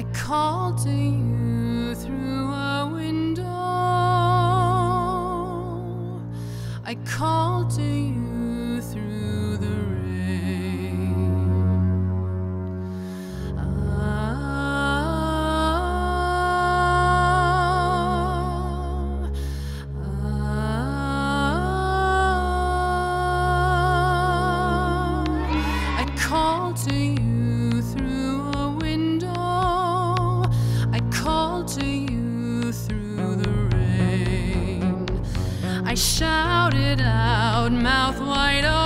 I called to you through a window. I called to you through the rain. Ah, ah. I called to you I shouted out, mouth wide open,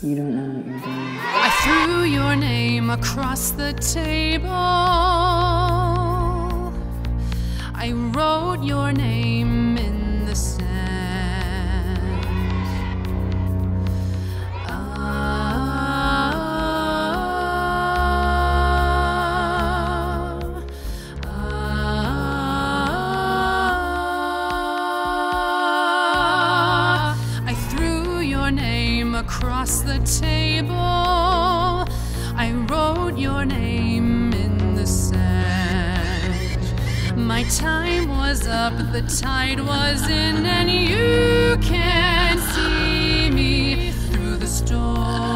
You don't know what you're doing. I threw your name across the table. Across the table. I wrote your name in the sand. My time was up, the tide was in, and you can see me through the storm.